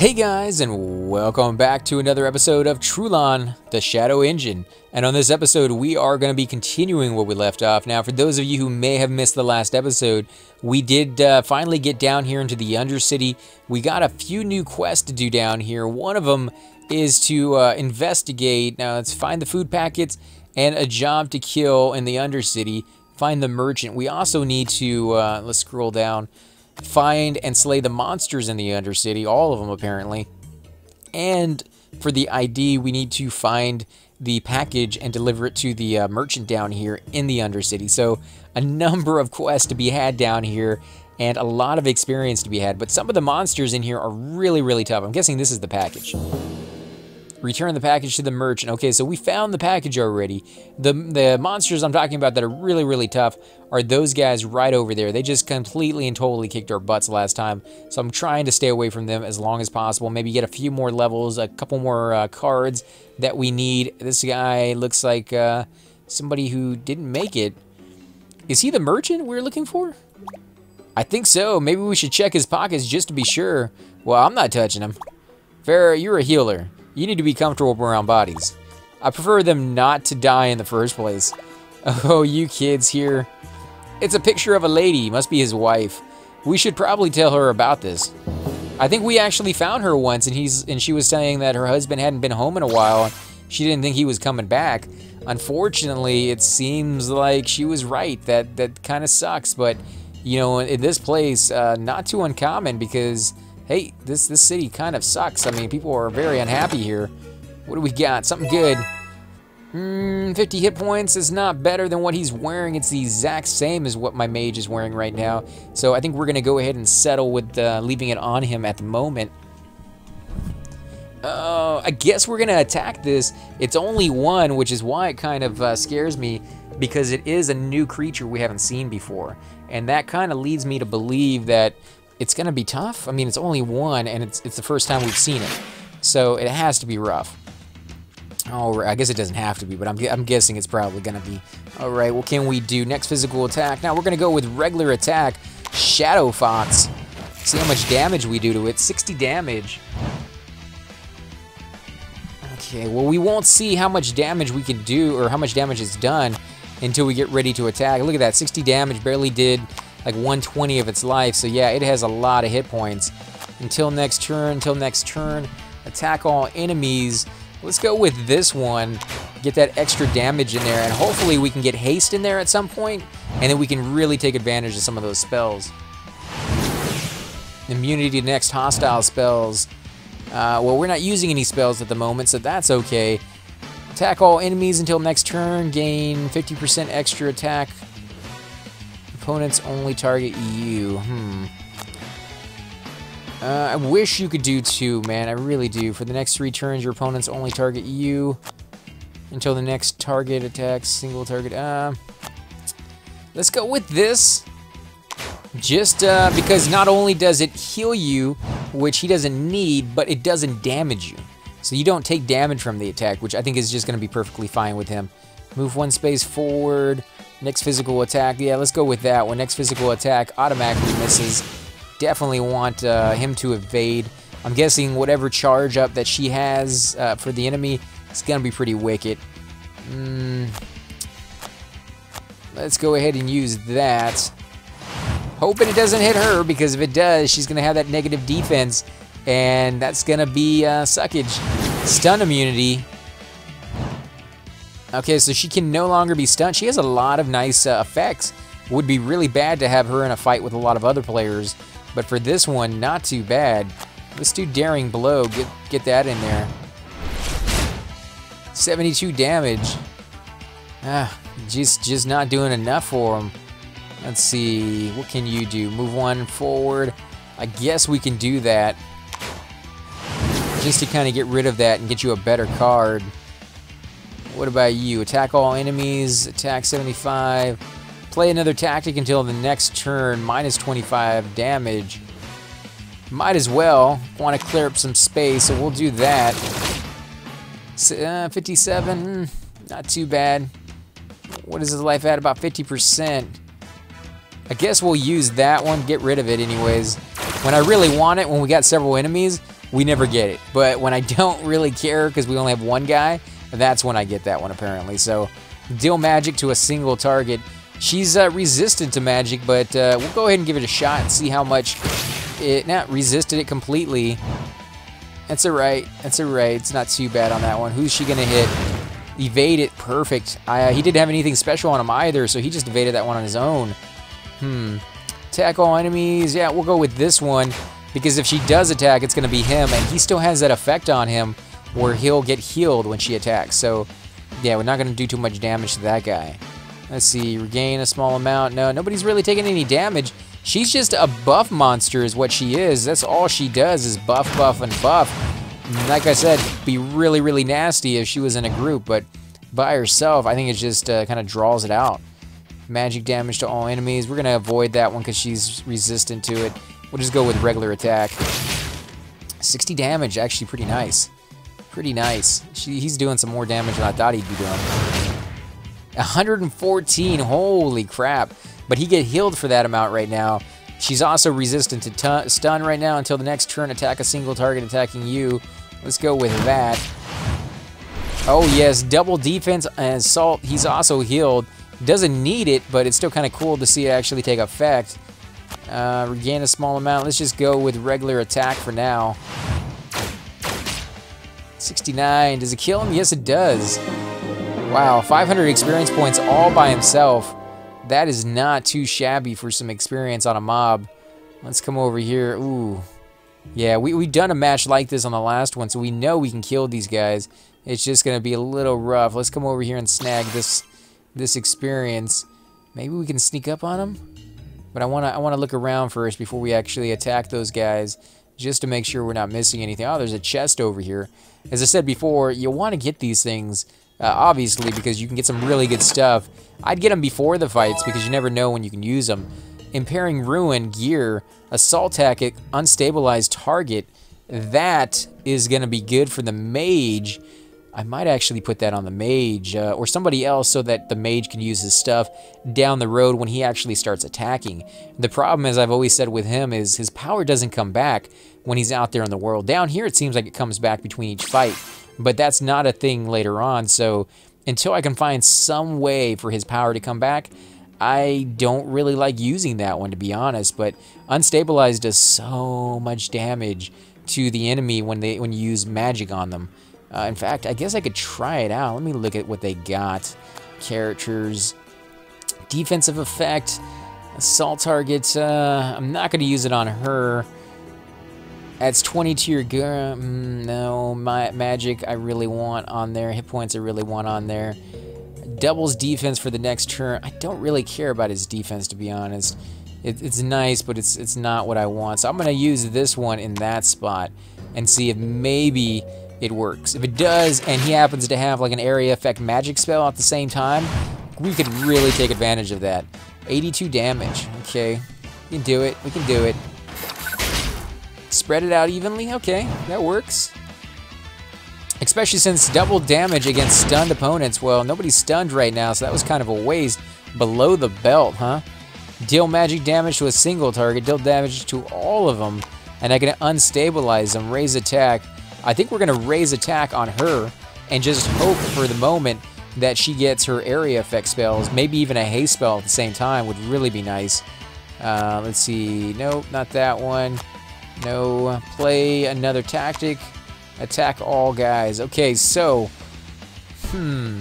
Hey guys, and welcome back to another episode of Trulon, the Shadow Engine. And on this episode, we are going to be continuing where we left off. Now, for those of you who may have missed the last episode, we did uh, finally get down here into the Undercity. We got a few new quests to do down here. One of them is to uh, investigate, now let's find the food packets and a job to kill in the Undercity. Find the merchant. We also need to, uh, let's scroll down find and slay the monsters in the Undercity, all of them apparently. And for the ID, we need to find the package and deliver it to the uh, merchant down here in the Undercity. So a number of quests to be had down here and a lot of experience to be had. But some of the monsters in here are really, really tough. I'm guessing this is the package. Return the package to the merchant. Okay, so we found the package already. The, the monsters I'm talking about that are really, really tough are those guys right over there. They just completely and totally kicked our butts last time. So I'm trying to stay away from them as long as possible. Maybe get a few more levels, a couple more uh, cards that we need. This guy looks like uh, somebody who didn't make it. Is he the merchant we we're looking for? I think so. Maybe we should check his pockets just to be sure. Well, I'm not touching him. Farrah, you're a healer. You need to be comfortable around bodies. I prefer them not to die in the first place. Oh, you kids here. It's a picture of a lady. Must be his wife. We should probably tell her about this. I think we actually found her once, and he's and she was saying that her husband hadn't been home in a while. She didn't think he was coming back. Unfortunately, it seems like she was right. That that kind of sucks, but you know, in this place, uh, not too uncommon because hey, this, this city kind of sucks. I mean, people are very unhappy here. What do we got? Something good. Hmm, 50 hit points is not better than what he's wearing. It's the exact same as what my mage is wearing right now. So I think we're going to go ahead and settle with uh, leaving it on him at the moment. Uh, I guess we're going to attack this. It's only one, which is why it kind of uh, scares me because it is a new creature we haven't seen before. And that kind of leads me to believe that it's going to be tough. I mean, it's only one, and it's, it's the first time we've seen it. So it has to be rough. Oh, I guess it doesn't have to be, but I'm, I'm guessing it's probably going to be. All right, what can we do? Next physical attack. Now we're going to go with regular attack, Shadow Fox. See how much damage we do to it. 60 damage. Okay, well, we won't see how much damage we can do, or how much damage is done, until we get ready to attack. Look at that, 60 damage, barely did like 120 of its life. So yeah, it has a lot of hit points. Until next turn, until next turn, attack all enemies. Let's go with this one, get that extra damage in there, and hopefully we can get haste in there at some point, and then we can really take advantage of some of those spells. Immunity to next hostile spells. Uh, well, we're not using any spells at the moment, so that's okay. Attack all enemies until next turn, gain 50% extra attack Opponents only target you. Hmm. Uh, I wish you could do two, man. I really do. For the next three turns, your opponents only target you until the next target attacks single target. Uh, let's go with this. Just uh, because not only does it heal you, which he doesn't need, but it doesn't damage you. So you don't take damage from the attack, which I think is just going to be perfectly fine with him. Move one space forward. Next physical attack. Yeah, let's go with that one. Next physical attack automatically misses. Definitely want uh, him to evade. I'm guessing whatever charge up that she has uh, for the enemy is going to be pretty wicked. Mm. Let's go ahead and use that. Hoping it doesn't hit her, because if it does, she's going to have that negative defense, and that's going to be uh, suckage. Stun immunity Okay, so she can no longer be stunned. She has a lot of nice uh, effects. Would be really bad to have her in a fight with a lot of other players, but for this one, not too bad. Let's do Daring Blow. Get, get that in there. 72 damage. Ah, just, just not doing enough for him. Let's see, what can you do? Move one forward. I guess we can do that. Just to kind of get rid of that and get you a better card. What about you? Attack all enemies, attack 75. Play another tactic until the next turn, minus 25 damage. Might as well. Want to clear up some space, so we'll do that. Uh, 57, hmm, not too bad. What is his life at? About 50%. I guess we'll use that one, get rid of it anyways. When I really want it, when we got several enemies, we never get it. But when I don't really care because we only have one guy, that's when I get that one apparently. So deal magic to a single target. She's uh, resistant to magic, but uh, we'll go ahead and give it a shot and see how much it not resisted it completely. That's alright. That's alright. It's not too bad on that one. Who's she gonna hit? Evade it. Perfect. Uh, he didn't have anything special on him either, so he just evaded that one on his own. Hmm. Attack all enemies. Yeah, we'll go with this one. Because if she does attack, it's going to be him. And he still has that effect on him where he'll get healed when she attacks. So, yeah, we're not going to do too much damage to that guy. Let's see. Regain a small amount. No, nobody's really taking any damage. She's just a buff monster is what she is. That's all she does is buff, buff, and buff. Like I said, be really, really nasty if she was in a group. But by herself, I think it just uh, kind of draws it out. Magic damage to all enemies. We're going to avoid that one because she's resistant to it. We'll just go with regular attack. 60 damage, actually pretty nice. Pretty nice. She, he's doing some more damage than I thought he'd be doing. 114, holy crap. But he get healed for that amount right now. She's also resistant to stun right now until the next turn. Attack a single target attacking you. Let's go with that. Oh yes, double defense and assault. He's also healed. Doesn't need it, but it's still kind of cool to see it actually take effect. Uh, regain a small amount. Let's just go with regular attack for now. 69. Does it kill him? Yes, it does. Wow, 500 experience points all by himself. That is not too shabby for some experience on a mob. Let's come over here. Ooh. Yeah, we, we've done a match like this on the last one, so we know we can kill these guys. It's just going to be a little rough. Let's come over here and snag this this experience. Maybe we can sneak up on them? But I want to I want to look around first before we actually attack those guys, just to make sure we're not missing anything. Oh, there's a chest over here. As I said before, you want to get these things, uh, obviously, because you can get some really good stuff. I'd get them before the fights, because you never know when you can use them. Impairing Ruin, Gear, Assault Tactic, Unstabilized Target, that is going to be good for the Mage, I might actually put that on the mage uh, or somebody else so that the mage can use his stuff down the road when he actually starts attacking. The problem, as I've always said with him, is his power doesn't come back when he's out there in the world. Down here, it seems like it comes back between each fight, but that's not a thing later on. So until I can find some way for his power to come back, I don't really like using that one, to be honest. But Unstabilized does so much damage to the enemy when they when you use magic on them. Uh, in fact, I guess I could try it out. Let me look at what they got. Characters, defensive effect, assault target. Uh, I'm not going to use it on her. Adds 20 to your. Mm, no, my magic I really want on there. Hit points I really want on there. Doubles defense for the next turn. I don't really care about his defense, to be honest. It, it's nice, but it's it's not what I want. So I'm going to use this one in that spot and see if maybe it works. If it does, and he happens to have like an area effect magic spell at the same time, we could really take advantage of that. 82 damage. Okay, we can do it. We can do it. Spread it out evenly. Okay, that works. Especially since double damage against stunned opponents. Well, nobody's stunned right now, so that was kind of a waste. Below the belt, huh? Deal magic damage to a single target. Deal damage to all of them. And I can unstabilize them. Raise attack. I think we're going to raise attack on her and just hope for the moment that she gets her area effect spells. Maybe even a haste spell at the same time would really be nice. Uh, let's see. Nope, not that one. No. Play another tactic. Attack all guys. Okay, so... Hmm.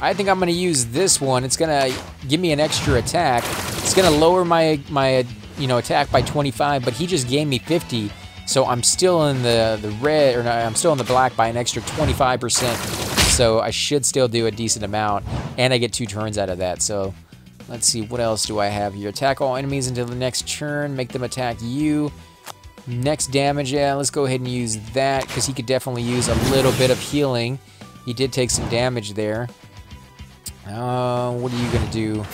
I think I'm going to use this one. It's going to give me an extra attack. It's going to lower my, my you know, attack by 25, but he just gave me 50. So I'm still in the, the red, or no, I'm still in the black by an extra 25%. So I should still do a decent amount. And I get two turns out of that. So let's see, what else do I have here? Attack all enemies until the next turn. Make them attack you. Next damage, yeah, let's go ahead and use that. Because he could definitely use a little bit of healing. He did take some damage there. Uh, what are you going to do?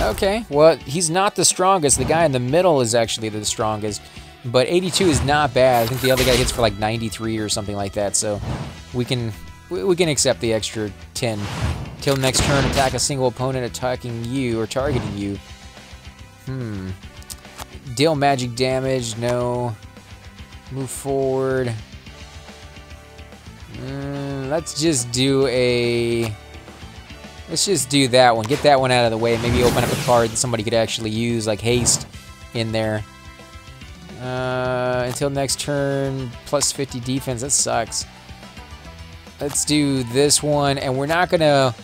Okay, well, he's not the strongest. The guy in the middle is actually the strongest. But 82 is not bad. I think the other guy hits for like 93 or something like that. So we can we can accept the extra 10. Till next turn, attack a single opponent attacking you or targeting you. Hmm. Deal magic damage, no. Move forward. Mm, let's just do a... Let's just do that one. Get that one out of the way. Maybe open up a card that somebody could actually use, like Haste, in there. Uh, until next turn, plus 50 defense. That sucks. Let's do this one, and we're not going to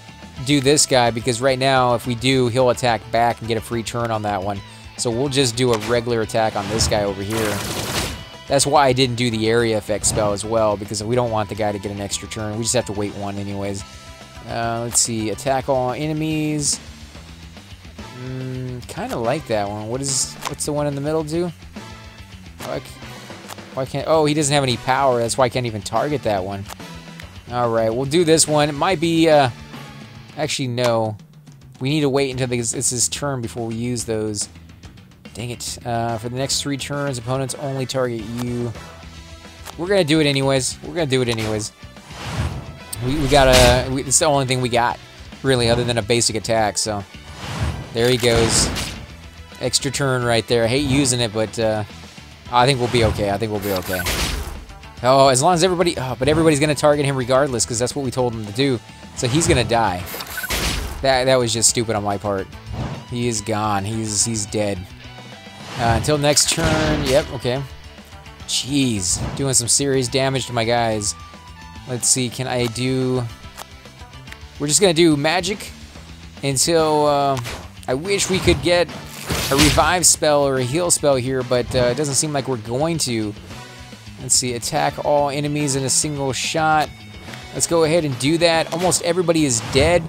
do this guy because right now, if we do, he'll attack back and get a free turn on that one. So we'll just do a regular attack on this guy over here. That's why I didn't do the area effect spell as well, because we don't want the guy to get an extra turn. We just have to wait one anyways. Uh, let's see, attack all enemies. Mm, kind of like that one. What is, what's the one in the middle do? Why, why can't, oh, he doesn't have any power. That's why I can't even target that one. All right, we'll do this one. It might be, uh, actually, no. We need to wait until this, it's his turn before we use those. Dang it. Uh, for the next three turns, opponents only target you. We're to do it anyways. We're to do it anyways. We, we got a... We, it's the only thing we got, really, other than a basic attack, so... There he goes. Extra turn right there. I hate using it, but uh, I think we'll be okay. I think we'll be okay. Oh, as long as everybody... Oh, but everybody's to target him regardless, because that's what we told him to do. So he's to die. That, that was just stupid on my part. He is gone. He's, he's dead. Uh, until next turn. Yep, okay. Jeez. Doing some serious damage to my guys. Let's see, can I do... We're just going to do magic until... Uh, I wish we could get a revive spell or a heal spell here, but uh, it doesn't seem like we're going to. Let's see, attack all enemies in a single shot. Let's go ahead and do that. Almost everybody is dead.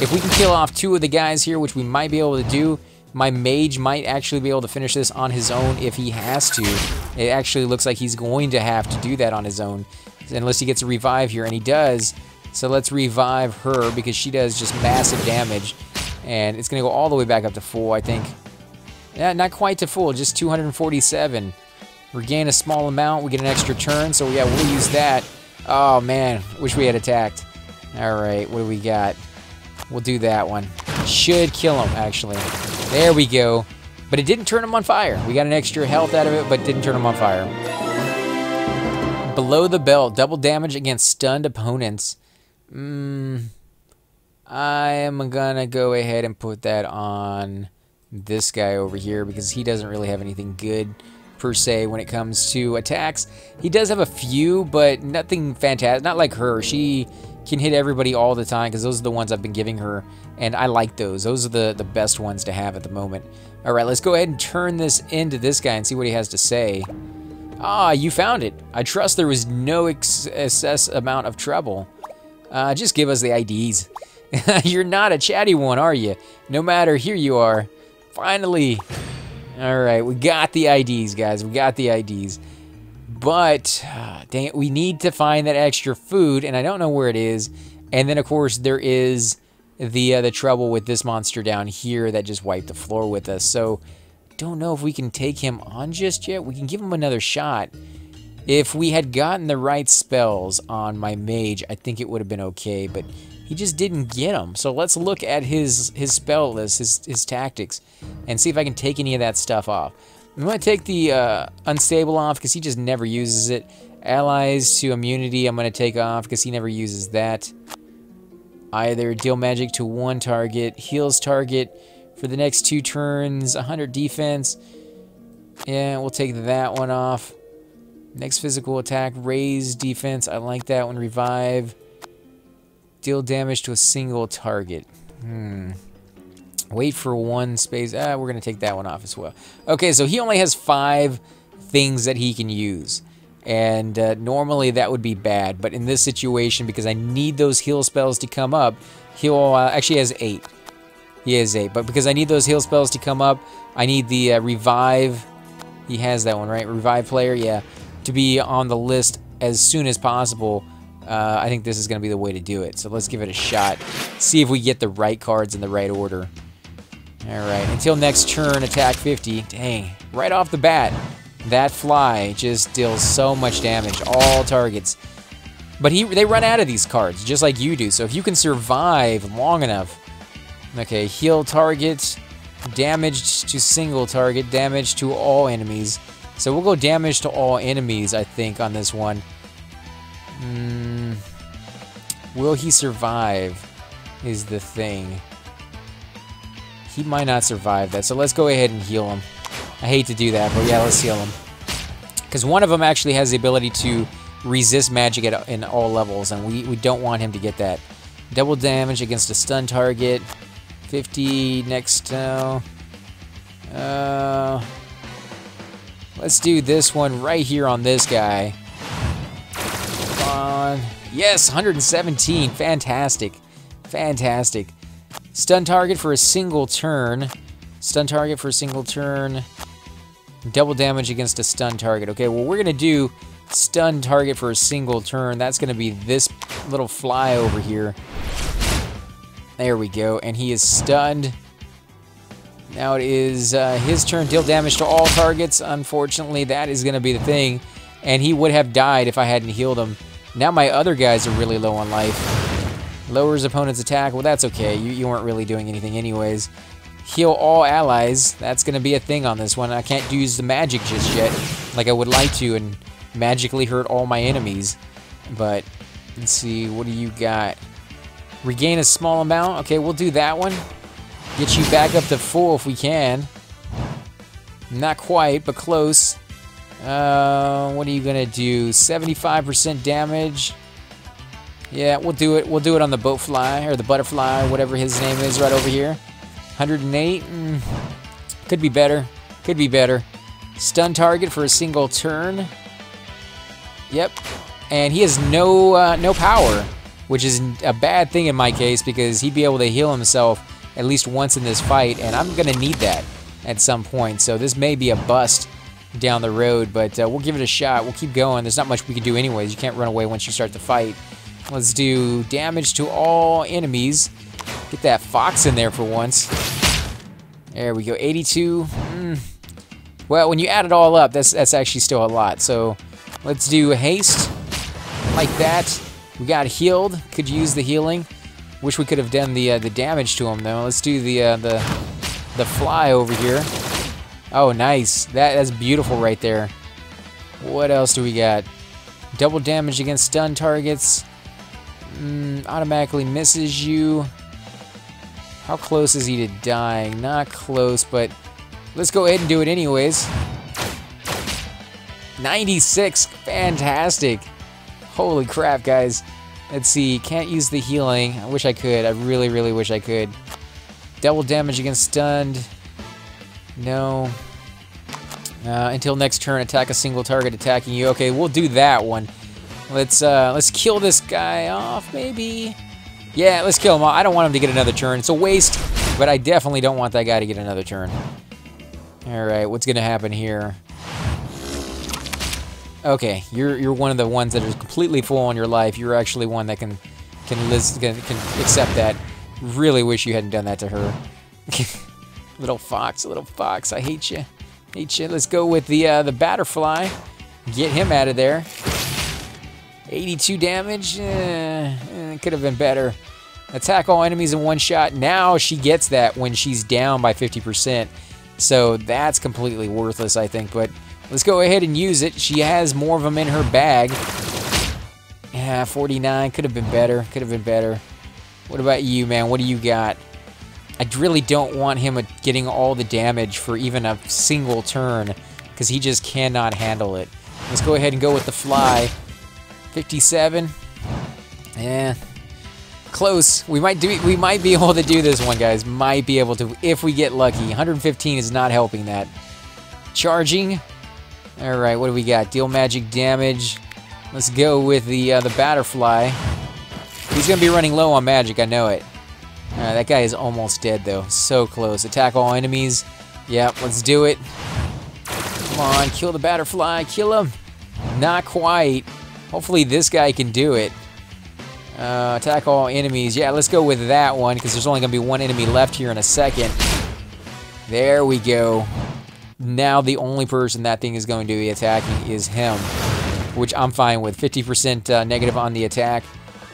If we can kill off two of the guys here, which we might be able to do, my mage might actually be able to finish this on his own if he has to. It actually looks like he's going to have to do that on his own, unless he gets a revive here, and he does. So let's revive her because she does just massive damage. And it's going to go all the way back up to full, I think. Yeah, not quite to full, just 247. Regain a small amount, we get an extra turn, so yeah, we'll use that. Oh man, wish we had attacked. Alright, what do we got? We'll do that one. Should kill him, actually. There we go. But it didn't turn him on fire. We got an extra health out of it, but didn't turn him on fire. Below the belt, double damage against stunned opponents. Mmm... I'm gonna go ahead and put that on this guy over here because he doesn't really have anything good per se when it comes to attacks. He does have a few, but nothing fantastic. Not like her. She can hit everybody all the time because those are the ones I've been giving her, and I like those. Those are the, the best ones to have at the moment. All right, let's go ahead and turn this into this guy and see what he has to say. Ah, you found it. I trust there was no excess amount of trouble. Uh, just give us the IDs. You're not a chatty one, are you? No matter, here you are. Finally. All right, we got the IDs, guys. We got the IDs. But, uh, dang it, we need to find that extra food, and I don't know where it is. And then, of course, there is the uh, the trouble with this monster down here that just wiped the floor with us. So, don't know if we can take him on just yet. We can give him another shot. If we had gotten the right spells on my mage, I think it would have been okay. But he just didn't get them. So let's look at his, his spell list, his, his tactics, and see if I can take any of that stuff off. Going to take the uh, Unstable off because he just never uses it. Allies to Immunity I'm going to take off because he never uses that. Either deal magic to one target, heals target for the next two turns, 100 defense. Yeah, we'll take that one off. Next physical attack, raise defense. I like that one. Revive. Deal damage to a single target. Hmm. Wait for one space. Ah, we're going to take that one off as well. Okay, so he only has five things that he can use. And uh, normally that would be bad. But in this situation, because I need those heal spells to come up, he'll uh, actually has eight. He has eight. But because I need those heal spells to come up, I need the uh, revive. He has that one, right? Revive player, yeah. To be on the list as soon as possible uh, I think this is going to be the way to do it. So let's give it a shot. See if we get the right cards in the right order. Alright, until next turn, attack 50. Dang, right off the bat, that fly just deals so much damage. All targets. But he they run out of these cards, just like you do. So if you can survive long enough... Okay, heal target, damage to single target, damage to all enemies. So we'll go damage to all enemies, I think, on this one. Mm, will he survive is the thing. He might not survive that, so let's go ahead and heal him. I hate to do that, but yeah, let's heal him. Because one of them actually has the ability to resist magic at, in all levels, and we, we don't want him to get that. Double damage against a stun target. 50 next... Uh, uh, let's do this one right here on this guy. Come on. Yes, 117. Fantastic. Fantastic. Stun target for a single turn. Stun target for a single turn. Double damage against a stun target. Okay, well, we're going to do stun target for a single turn. That's going to be this little fly over here. There we go. And he is stunned. Now it is uh, his turn. Deal damage to all targets. Unfortunately, that is going to be the thing. And he would have died if I hadn't healed him. Now my other guys are really low on life. Lowers opponent's attack. Well, that's okay. You, you weren't really doing anything anyways. Heal all allies. That's going to be a thing on this one. I can't use the magic just yet, like I would like to, and magically hurt all my enemies. But, let's see. What do you got? Regain a small amount. Okay, we'll do that one. Get you back up to full if we can. Not quite, but close. Uh, what are you going to do? 75% damage. Yeah, we'll do it. We'll do it on the boat fly or the butterfly, whatever his name is right over here. 108. Mm, could be better. Could be better. Stun target for a single turn. Yep. And he has no uh, no power, which is a bad thing in my case because he'd be able to heal himself at least once in this fight, and I'm going to need that at some point. So this may be a bust down the road, but uh, we'll give it a shot. We'll keep going. There's not much we can do anyways. You can't run away once you start the fight. Let's do damage to all enemies. Get that fox in there for once. There we go, 82. Mm. Well, when you add it all up, that's that's actually still a lot. So let's do haste, like that. We got healed. Could use the healing. Wish we could have done the uh, the damage to him though. Let's do the uh, the the fly over here. Oh, nice. That that's beautiful right there. What else do we got? Double damage against stun targets. Mm, automatically misses you. How close is he to dying? Not close, but let's go ahead and do it anyways. 96. Fantastic. Holy crap, guys. Let's see. Can't use the healing. I wish I could. I really, really wish I could. Double damage against stunned. No. Uh, until next turn, attack a single target attacking you. Okay, we'll do that one. Let's uh, let's kill this guy off, maybe. Yeah, let's kill him off. I don't want him to get another turn. It's a waste, but I definitely don't want that guy to get another turn. All right, what's gonna happen here? Okay, you're you're one of the ones that is completely full on your life. You're actually one that can can list, can, can accept that. Really wish you hadn't done that to her. little fox, little fox. I hate you. Hate you. Let's go with the uh, the butterfly. Get him out of there. 82 damage. Eh, eh, could have been better. Attack all enemies in one shot. Now she gets that when she's down by 50%. So that's completely worthless, I think. But let's go ahead and use it. She has more of them in her bag. Yeah, 49. Could have been better. Could have been better. What about you, man? What do you got? I really don't want him getting all the damage for even a single turn because he just cannot handle it. Let's go ahead and go with the fly. 57. Yeah. Close. We might do we might be able to do this one, guys. Might be able to if we get lucky. 115 is not helping that. Charging. Alright, what do we got? Deal magic damage. Let's go with the uh, the butterfly. He's gonna be running low on magic, I know it. Alright, that guy is almost dead though. So close. Attack all enemies. Yep, let's do it. Come on, kill the butterfly, kill him. Not quite. Hopefully this guy can do it. Uh, attack all enemies. Yeah, let's go with that one, because there's only going to be one enemy left here in a second. There we go. Now the only person that thing is going to be attacking is him, which I'm fine with. 50% uh, negative on the attack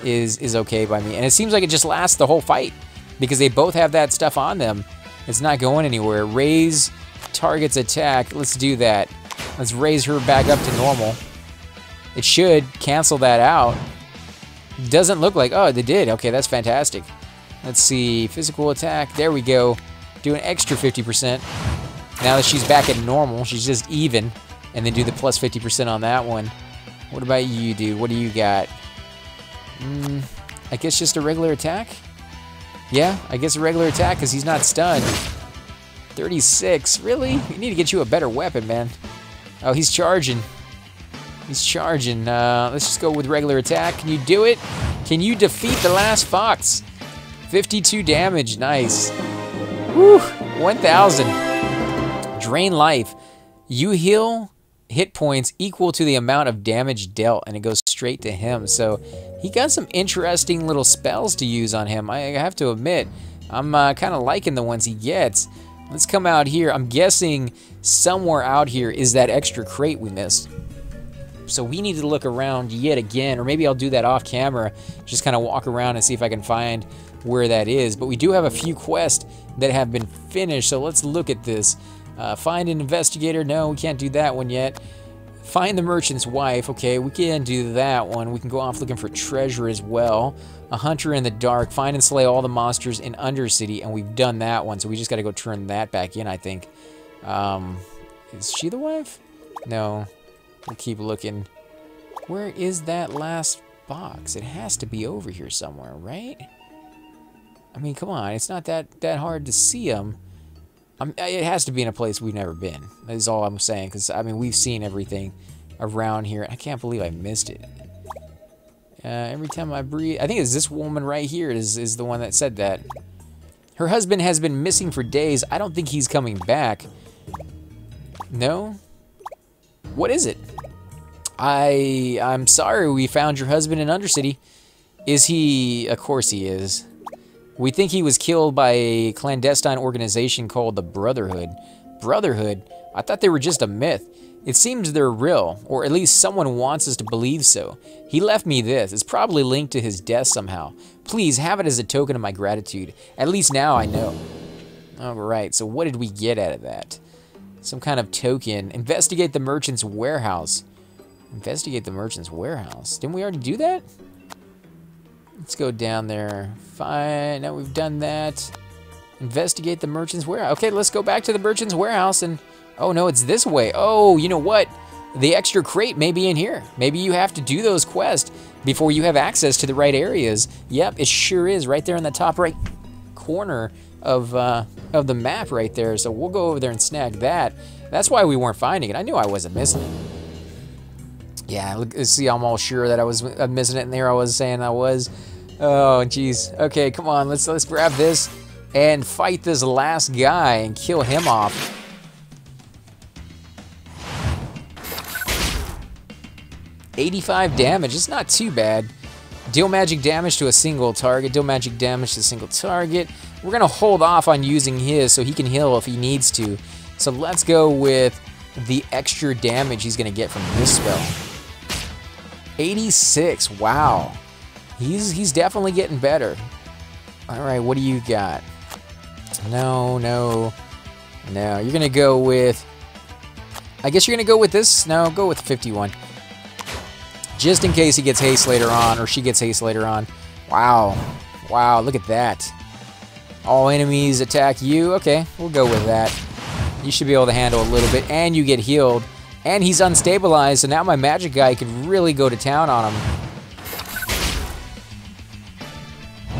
is, is okay by me. And it seems like it just lasts the whole fight, because they both have that stuff on them. It's not going anywhere. Raise target's attack. Let's do that. Let's raise her back up to normal. It should cancel that out. Doesn't look like, oh, they did. Okay, that's fantastic. Let's see, physical attack. There we go. Do an extra 50%. Now that she's back at normal, she's just even. And then do the plus 50% on that one. What about you, dude? What do you got? Mm, I guess just a regular attack? Yeah, I guess a regular attack because he's not stunned. 36, really? We need to get you a better weapon, man. Oh, he's charging. He's charging. Uh, let's just go with regular attack. Can you do it? Can you defeat the last fox? 52 damage. Nice. Whew. 1,000. Drain life. You heal hit points equal to the amount of damage dealt, and it goes straight to him. So he got some interesting little spells to use on him. I have to admit, I'm uh, kind of liking the ones he gets. Let's come out here. I'm guessing somewhere out here is that extra crate we missed. So we need to look around yet again, or maybe I'll do that off camera, just kind of walk around and see if I can find where that is. But we do have a few quests that have been finished, so let's look at this. Uh, find an investigator. No, we can't do that one yet. Find the merchant's wife. Okay, we can do that one. We can go off looking for treasure as well. A hunter in the dark. Find and slay all the monsters in Undercity, and we've done that one, so we just got to go turn that back in, I think. Um, is she the wife? No. We'll keep looking. Where is that last box? It has to be over here somewhere, right? I mean, come on. It's not that, that hard to see them. I'm, it has to be in a place we've never been. That is all I'm saying. Because, I mean, we've seen everything around here. I can't believe I missed it. Uh, every time I breathe... I think it's this woman right here is, is the one that said that. Her husband has been missing for days. I don't think he's coming back. No? What is it? I... I'm sorry we found your husband in Undercity. Is he... Of course he is. We think he was killed by a clandestine organization called the Brotherhood. Brotherhood? I thought they were just a myth. It seems they're real, or at least someone wants us to believe so. He left me this. It's probably linked to his death somehow. Please have it as a token of my gratitude. At least now I know. Alright, so what did we get out of that? Some kind of token. Investigate the merchant's warehouse. Investigate the merchant's warehouse. Didn't we already do that? Let's go down there. Fine. Now we've done that. Investigate the merchant's warehouse. Okay, let's go back to the merchant's warehouse and... Oh, no, it's this way. Oh, you know what? The extra crate may be in here. Maybe you have to do those quests before you have access to the right areas. Yep, it sure is right there in the top right corner of, uh, of the map right there. So we'll go over there and snag that. That's why we weren't finding it. I knew I wasn't missing it. Yeah, look, see, I'm all sure that I was uh, missing it, and there I was saying I was. Oh, jeez. Okay, come on, let's let's grab this and fight this last guy and kill him off. Eighty-five damage. It's not too bad. Deal magic damage to a single target. Deal magic damage to a single target. We're gonna hold off on using his so he can heal if he needs to. So let's go with the extra damage he's gonna get from this spell. 86. Wow. He's he's definitely getting better. All right, what do you got? No, no, no. You're gonna go with. I guess you're gonna go with this. No, go with 51. Just in case he gets haste later on, or she gets haste later on. Wow, wow. Look at that. All enemies attack you. Okay, we'll go with that. You should be able to handle a little bit, and you get healed. And he's unstabilized, so now my magic guy could really go to town on him.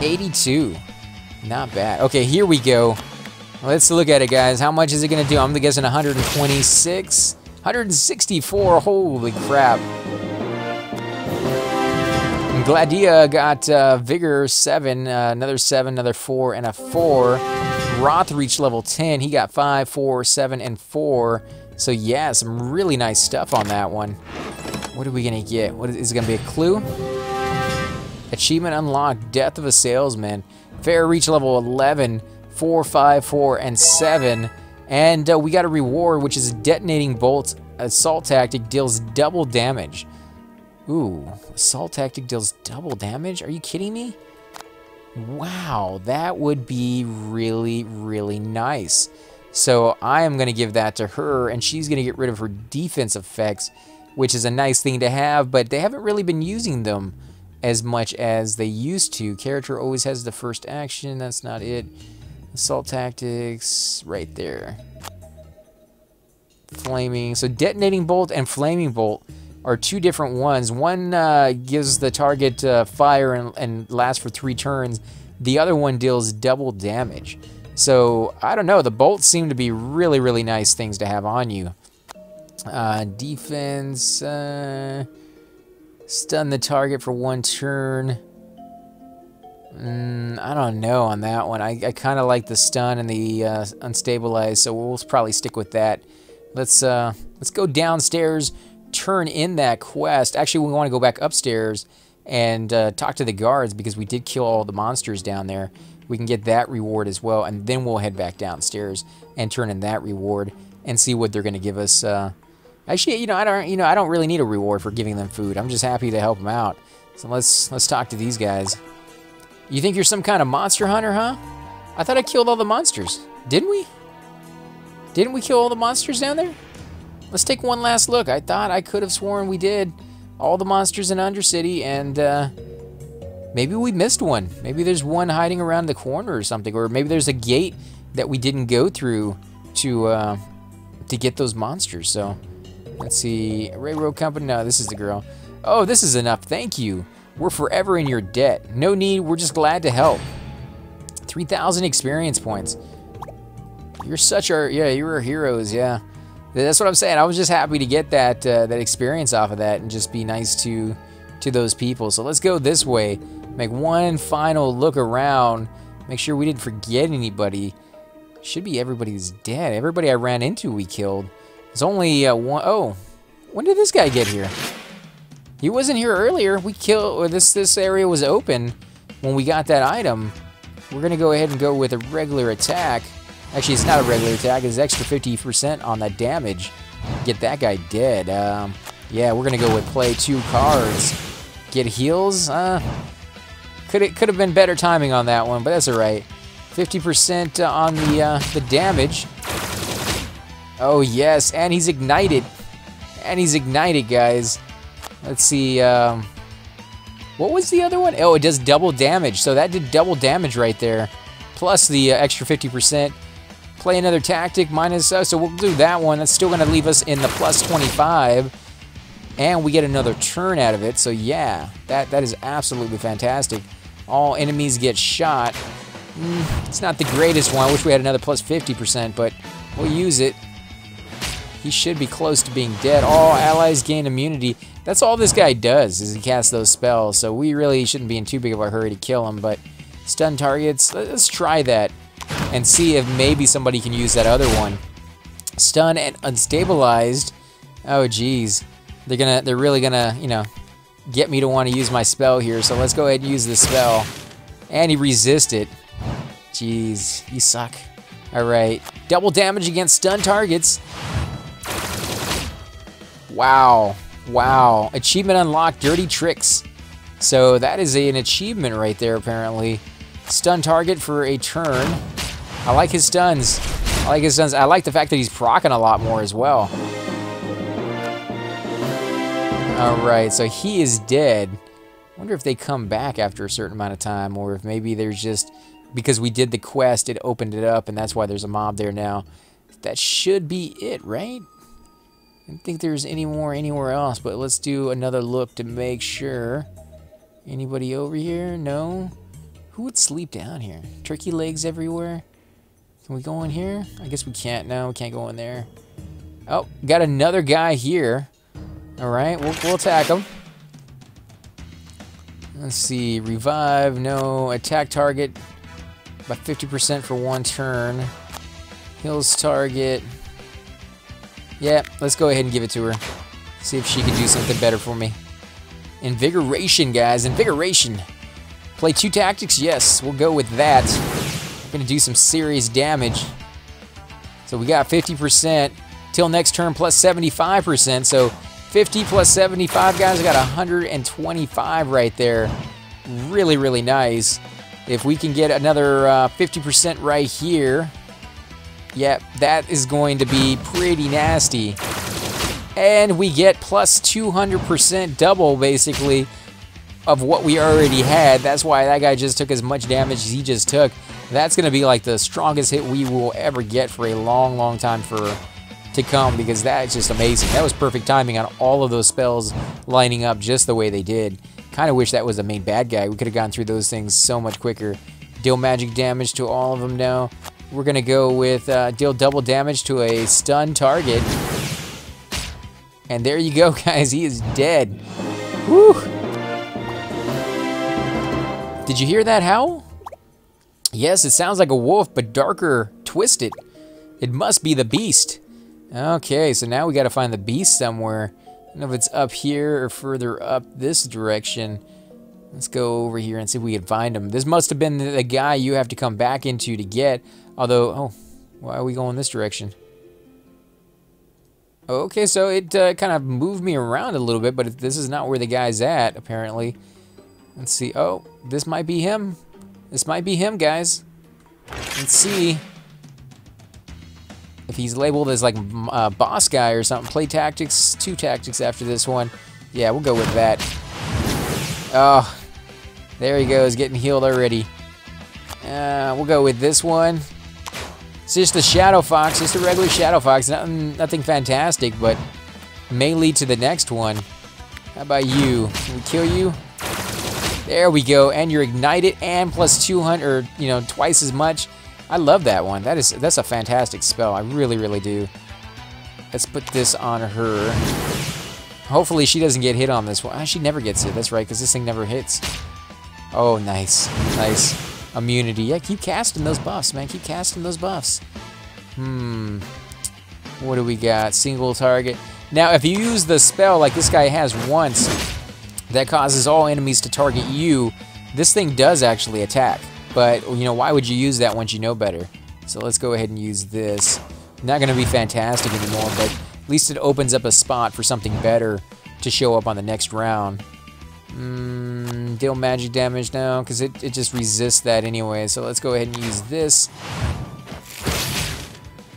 82. Not bad. Okay, here we go. Let's look at it, guys. How much is it going to do? I'm guessing 126. 164. Holy crap. Gladia got uh, Vigor 7, uh, another 7, another 4, and a 4. Roth reached level 10. He got 5, 4, 7, and 4. So yeah, some really nice stuff on that one. What are we gonna get? What is, is it gonna be a clue? Achievement unlocked, Death of a Salesman. Farrah reach level 11, 4, 5, 4, and 7. And uh, we got a reward, which is detonating bolt. Assault tactic deals double damage. Ooh, assault tactic deals double damage? Are you kidding me? Wow, that would be really, really nice. So I am going to give that to her, and she's going to get rid of her defense effects, which is a nice thing to have, but they haven't really been using them as much as they used to. Character always has the first action. That's not it. Assault tactics, right there. Flaming. So detonating bolt and flaming bolt are two different ones. One uh, gives the target uh, fire and, and lasts for three turns. The other one deals double damage. So, I don't know. The bolts seem to be really, really nice things to have on you. Uh, defense. Uh, stun the target for one turn. Mm, I don't know on that one. I, I kind of like the stun and the uh, unstabilized, so we'll probably stick with that. Let's uh, let's go downstairs, turn in that quest. Actually, we want to go back upstairs and uh, talk to the guards because we did kill all the monsters down there. We can get that reward as well, and then we'll head back downstairs and turn in that reward and see what they're going to give us. Uh, actually, you know, I don't, you know, I don't really need a reward for giving them food. I'm just happy to help them out. So let's let's talk to these guys. You think you're some kind of monster hunter, huh? I thought I killed all the monsters. Didn't we? Didn't we kill all the monsters down there? Let's take one last look. I thought I could have sworn we did all the monsters in Undercity, and uh, maybe we missed one. Maybe there's one hiding around the corner or something, or maybe there's a gate that we didn't go through to uh, to get those monsters. So let's see. Railroad Company. No, this is the girl. Oh, this is enough. Thank you. We're forever in your debt. No need. We're just glad to help. 3,000 experience points. You're such our, yeah, you're our heroes, yeah. That's what I'm saying. I was just happy to get that uh, that experience off of that and just be nice to to those people. So let's go this way. Make one final look around. Make sure we didn't forget anybody. Should be everybody's dead. Everybody I ran into we killed. There's only uh, one. Oh, when did this guy get here? He wasn't here earlier. We killed. Or this this area was open when we got that item. We're gonna go ahead and go with a regular attack. Actually, it's not a regular attack. It's extra 50% on that damage. Get that guy dead. Um, yeah, we're going to go with play two cards. Get heals. Uh, could it could have been better timing on that one, but that's all right. 50% uh, on the uh, the damage. Oh yes, and he's ignited. And he's ignited, guys. Let's see. Um, what was the other one? Oh, it does double damage. So that did double damage right there. Plus the uh, extra 50% play another tactic minus, uh, so we'll do that one. That's still going to leave us in the plus 25, and we get another turn out of it. So yeah, that that is absolutely fantastic. All enemies get shot. Mm, it's not the greatest one. I wish we had another plus 50%, but we'll use it. He should be close to being dead. All allies gain immunity. That's all this guy does, is he casts those spells. So we really shouldn't be in too big of a hurry to kill him, but stun targets, let's try that and see if maybe somebody can use that other one. Stun and unstabilized. Oh geez. They're gonna they're really gonna, you know, get me to want to use my spell here. So let's go ahead and use the spell. And he resisted. Jeez, you suck. Alright. Double damage against stun targets. Wow. Wow. Achievement unlocked, dirty tricks. So that is a, an achievement right there, apparently. Stun target for a turn. I like his stuns. I like his stuns. I like the fact that he's procking a lot more as well. Alright, so he is dead. wonder if they come back after a certain amount of time, or if maybe there's just... Because we did the quest, it opened it up, and that's why there's a mob there now. That should be it, right? I don't think there's any more anywhere else, but let's do another look to make sure. Anybody over here? No? Who would sleep down here? Turkey legs everywhere? Can we go in here? I guess we can't. No, we can't go in there. Oh, got another guy here. All right, we'll, we'll attack him. Let's see. Revive. No. Attack target. About 50% for one turn. Heals target. Yeah, let's go ahead and give it to her. See if she can do something better for me. Invigoration, guys. Invigoration. Play two tactics? Yes, we'll go with that. To do some serious damage. So we got 50%. Till next turn, plus 75%. So 50 plus 75, guys. I got 125 right there. Really, really nice. If we can get another 50% uh, right here, Yep, that is going to be pretty nasty. And we get plus 200% double, basically, of what we already had. That's why that guy just took as much damage as he just took. That's going to be like the strongest hit we will ever get for a long, long time for to come because that's just amazing. That was perfect timing on all of those spells lining up just the way they did. Kind of wish that was the main bad guy. We could have gone through those things so much quicker. Deal magic damage to all of them now. We're going to go with uh, deal double damage to a stun target. And there you go, guys. He is dead. Whew. Did you hear that howl? Yes, it sounds like a wolf, but darker, twisted. It must be the beast. Okay, so now we got to find the beast somewhere. I don't know if it's up here or further up this direction. Let's go over here and see if we can find him. This must have been the guy you have to come back into to get. Although, oh, why are we going this direction? Okay, so it uh, kind of moved me around a little bit, but this is not where the guy's at, apparently. Let's see. Oh, this might be him. This might be him, guys. Let's see if he's labeled as like uh, boss guy or something. Play tactics, two tactics after this one. Yeah, we'll go with that. Oh, there he goes, getting healed already. Uh, we'll go with this one. It's just a Shadow Fox, just a regular Shadow Fox. Nothing, nothing fantastic, but may lead to the next one. How about you? Can we kill you? There we go, and you're ignited and plus 200, or, you know, twice as much. I love that one. That is that's a fantastic spell. I really, really do. Let's put this on her. Hopefully she doesn't get hit on this one. Ah, she never gets hit. That's right, because this thing never hits. Oh, nice. Nice. Immunity. Yeah, keep casting those buffs, man. Keep casting those buffs. Hmm. What do we got? Single target. Now, if you use the spell like this guy has once, that causes all enemies to target you, this thing does actually attack. But, you know, why would you use that once you know better? So let's go ahead and use this. Not going to be fantastic anymore, but at least it opens up a spot for something better to show up on the next round. Mm, deal magic damage now, because it, it just resists that anyway. So let's go ahead and use this.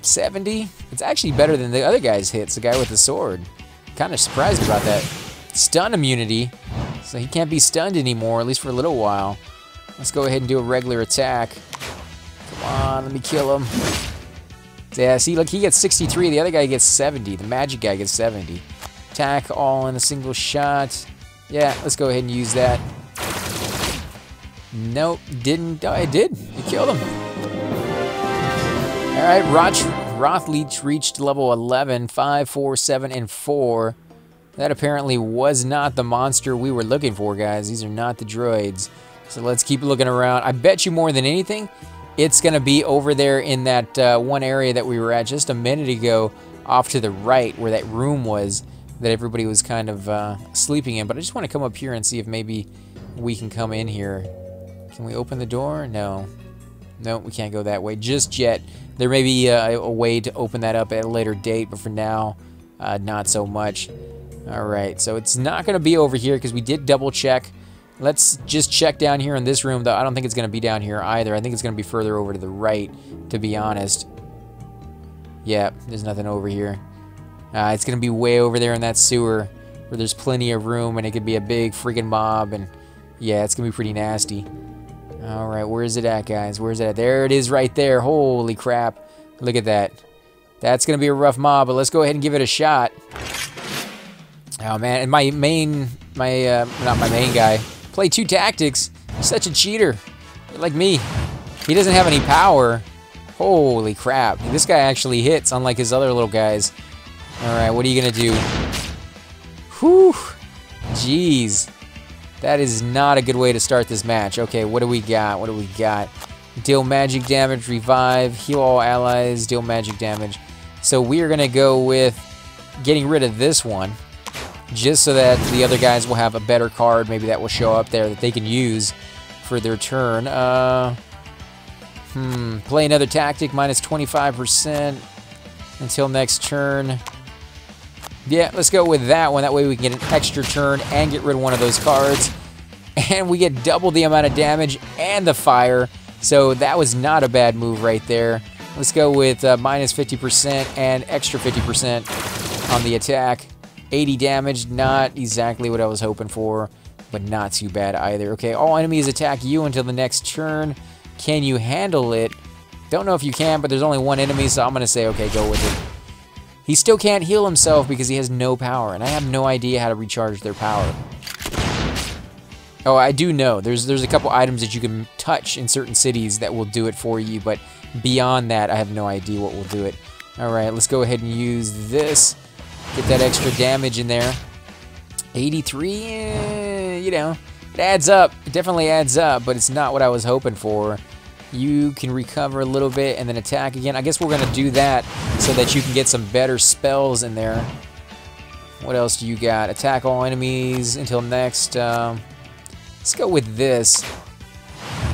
70? It's actually better than the other guy's hits, the guy with the sword. Kind of surprised about that. Stun immunity, so he can't be stunned anymore, at least for a little while. Let's go ahead and do a regular attack. Come on, let me kill him. Yeah, see, look, he gets 63. The other guy gets 70. The magic guy gets 70. Attack all in a single shot. Yeah, let's go ahead and use that. Nope, didn't. Oh, it did. You killed him. All right, Roch, Rothleech reached level 11, 5, 4, 7, and 4. That apparently was not the monster we were looking for, guys. These are not the droids. So let's keep looking around. I bet you more than anything, it's going to be over there in that uh, one area that we were at just a minute ago off to the right where that room was that everybody was kind of uh, sleeping in. But I just want to come up here and see if maybe we can come in here. Can we open the door? No. No, we can't go that way just yet. There may be a, a way to open that up at a later date, but for now, uh, not so much. All right, so it's not going to be over here because we did double check. Let's just check down here in this room, though. I don't think it's going to be down here either. I think it's going to be further over to the right, to be honest. Yeah, there's nothing over here. Uh, it's going to be way over there in that sewer where there's plenty of room and it could be a big freaking mob. And yeah, it's going to be pretty nasty. All right, where is it at, guys? Where is it at? There it is right there. Holy crap. Look at that. That's going to be a rough mob, but let's go ahead and give it a shot. Oh, man. And my main, my, uh, not my main guy, Play two tactics. You're such a cheater. Like me. He doesn't have any power. Holy crap. This guy actually hits, unlike his other little guys. Alright, what are you gonna do? Whew. Jeez. That is not a good way to start this match. Okay, what do we got? What do we got? Deal magic damage, revive, heal all allies, deal magic damage. So we are to go with getting rid of this one just so that the other guys will have a better card maybe that will show up there that they can use for their turn. Uh, hmm, play another tactic, minus 25% until next turn. Yeah, let's go with that one. That way we can get an extra turn and get rid of one of those cards. And we get double the amount of damage and the fire. So that was not a bad move right there. Let's go with uh, minus 50% and extra 50% on the attack. 80 damage, not exactly what I was hoping for, but not too bad either. Okay, all enemies attack you until the next turn. Can you handle it? Don't know if you can, but there's only one enemy, so I'm going to say, okay, go with it. He still can't heal himself because he has no power, and I have no idea how to recharge their power. Oh, I do know. There's there's a couple items that you can touch in certain cities that will do it for you, but beyond that, I have no idea what will do it. All right, let's go ahead and use this. Get that extra damage in there. 83, eh, you know, it adds up. It definitely adds up, but it's not what I was hoping for. You can recover a little bit and then attack again. I guess we're going to do that so that you can get some better spells in there. What else do you got? Attack all enemies until next. Um, let's go with this.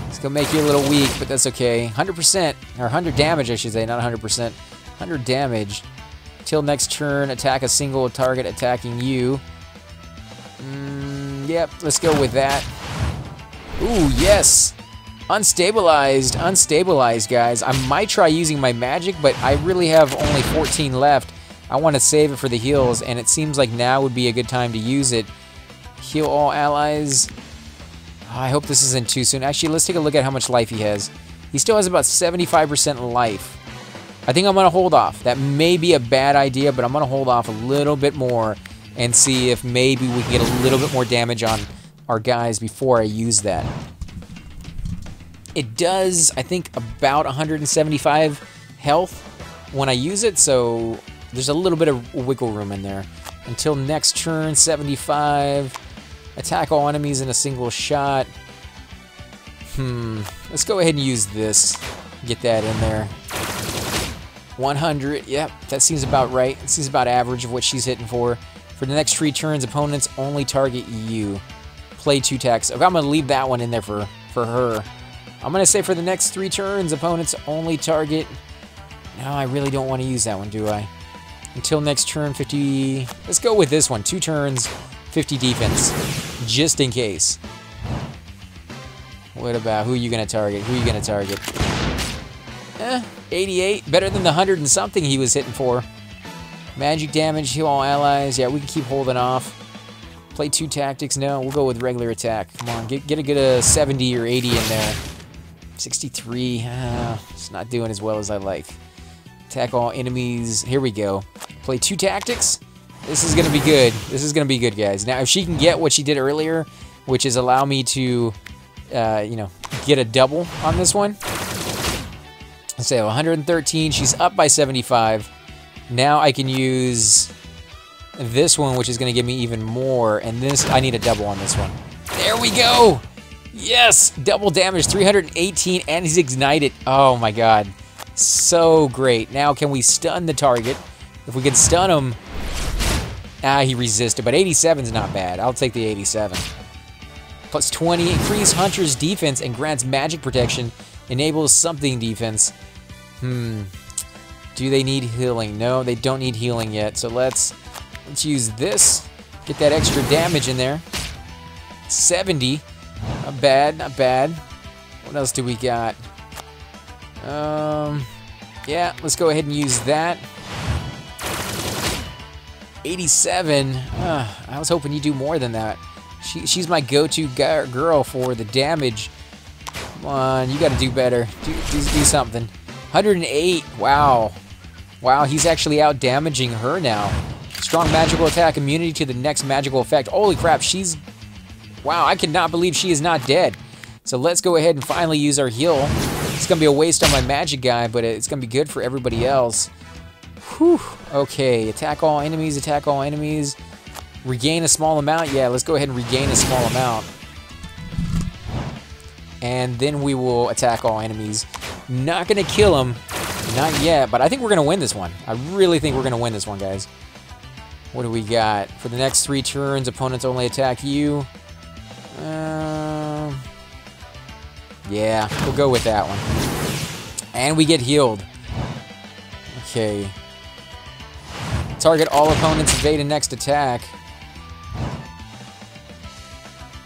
It's going to make you a little weak, but that's okay. 100%, or 100 damage, I should say, not 100%. 100 damage. Till next turn, attack a single target attacking you. Mm, yep, let's go with that. Ooh, yes! Unstabilized, unstabilized, guys. I might try using my magic, but I really have only 14 left. I want to save it for the heals, and it seems like now would be a good time to use it. Heal all allies. Oh, I hope this isn't too soon. Actually, let's take a look at how much life he has. He still has about 75% life. I think I'm going to hold off. That may be a bad idea, but I'm going to hold off a little bit more and see if maybe we can get a little bit more damage on our guys before I use that. It does, I think, about 175 health when I use it, so there's a little bit of wiggle room in there. Until next turn, 75. Attack all enemies in a single shot. Hmm, let's go ahead and use this. Get that in there. 100, yep, that seems about right. It seems about average of what she's hitting for. For the next three turns, opponents only target you. Play two attacks. Okay, I'm going to leave that one in there for, for her. I'm going to say for the next three turns, opponents only target... No, I really don't want to use that one, do I? Until next turn, 50... Let's go with this one. Two turns, 50 defense. Just in case. What about... Who are you going to target? Who are you going to target? Eh, 88. Better than the 100 and something he was hitting for. Magic damage, heal all allies. Yeah, we can keep holding off. Play two tactics. No, we'll go with regular attack. Come on, get, get a good uh, 70 or 80 in there. 63. Uh, it's not doing as well as I like. Attack all enemies. Here we go. Play two tactics. This is going to be good. This is going to be good, guys. Now, if she can get what she did earlier, which is allow me to, uh, you know, get a double on this one. Say 113. She's up by 75. Now I can use this one, which is going to give me even more. And this, I need a double on this one. There we go! Yes! Double damage, 318, and he's ignited. Oh my god. So great. Now, can we stun the target? If we can stun him... Ah, he resisted, but 87 is not bad. I'll take the 87. Plus 20, increase Hunter's defense and grants magic protection. Enables something defense. Hmm. Do they need healing? No, they don't need healing yet. So let's let's use this. Get that extra damage in there. 70. Not bad, not bad. What else do we got? Um, yeah, let's go ahead and use that. 87. Uh, I was hoping you'd do more than that. She, she's my go-to girl for the damage. Come on, you got to do better. Do, do, do something. 108. Wow. Wow, he's actually out damaging her now. Strong magical attack, immunity to the next magical effect. Holy crap, she's Wow, I cannot believe she is not dead. So let's go ahead and finally use our heal. It's going to be a waste on my magic guy, but it's going to be good for everybody else. Whew. Okay, attack all enemies, attack all enemies. Regain a small amount. Yeah, let's go ahead and regain a small amount. And then we will attack all enemies. Not going to kill him. Not yet, but I think we're going to win this one. I really think we're going to win this one, guys. What do we got? For the next three turns, opponents only attack you. Um, yeah, we'll go with that one. And we get healed. Okay. Target all opponents, evade a next attack.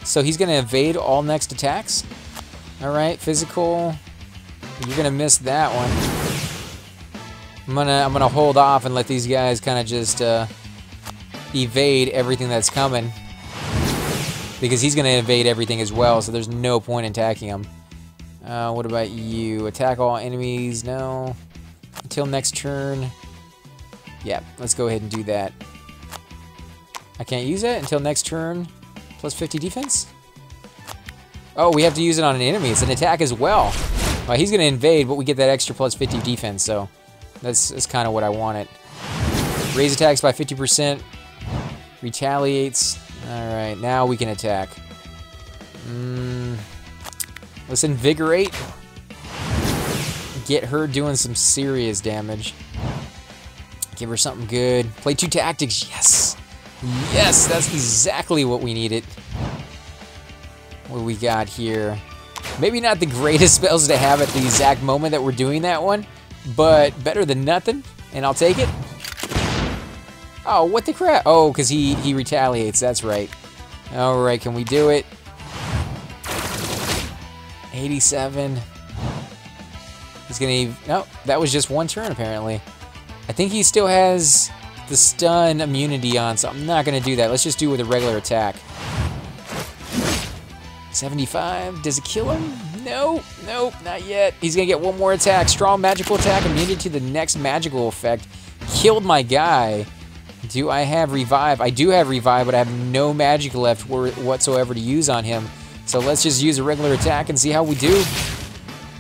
So he's going to evade all next attacks? Alright, physical. You're to miss that one. I'm gonna I'm gonna hold off and let these guys kind of just uh, evade everything that's coming because he's gonna evade everything as well. So there's no point in attacking him. Uh, what about you? Attack all enemies? No. Until next turn. Yeah, let's go ahead and do that. I can't use it until next turn. Plus 50 defense? Oh, we have to use it on an enemy. It's an attack as well. Well he's going to invade, but we get that extra plus 50 defense, so that's, that's kind of what I wanted. Raise attacks by 50%. Retaliates. Alright, now we can attack. Mm, let's invigorate. Get her doing some serious damage. Give her something good. Play two tactics. Yes. Yes, that's exactly what we needed. What we got here? Maybe not the greatest spells to have at the exact moment that we're doing that one, but better than nothing, and I'll take it. Oh, what the crap? Oh, because he, he retaliates, that's right. All right, can we do it? 87. He's gonna, no, that was just one turn apparently. I think he still has the stun immunity on, so I'm not to do that. Let's just do it with a regular attack. 75. Does it kill him? No, nope, not yet. He's going to get one more attack. Strong magical attack, immunity to the next magical effect. Killed my guy. Do I have revive? I do have revive, but I have no magic left whatsoever to use on him. So let's just use a regular attack and see how we do.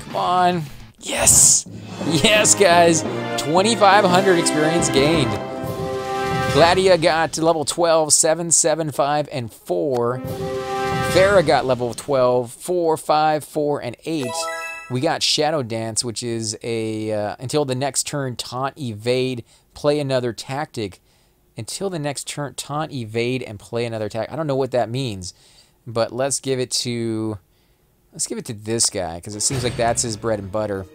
Come on. Yes! Yes, guys! 2,500 experience gained. Gladia got to level 12, 7, 7, 5, and 4. Vera got level 12, 4, 5, 4, and 8. We got Shadow Dance, which is a uh, until the next turn, taunt, evade, play another tactic. Until the next turn, taunt, evade, and play another tactic. I don't know what that means, but let's give it to let's give it to this guy because it seems like that's his bread and butter.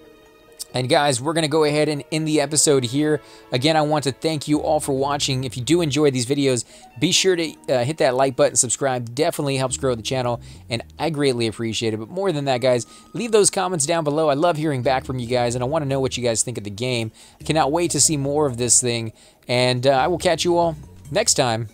And guys, we're going to go ahead and end the episode here. Again, I want to thank you all for watching. If you do enjoy these videos, be sure to uh, hit that like button, subscribe. Definitely helps grow the channel, and I greatly appreciate it. But more than that, guys, leave those comments down below. I love hearing back from you guys, and I want to know what you guys think of the game. I cannot wait to see more of this thing, and uh, I will catch you all next time.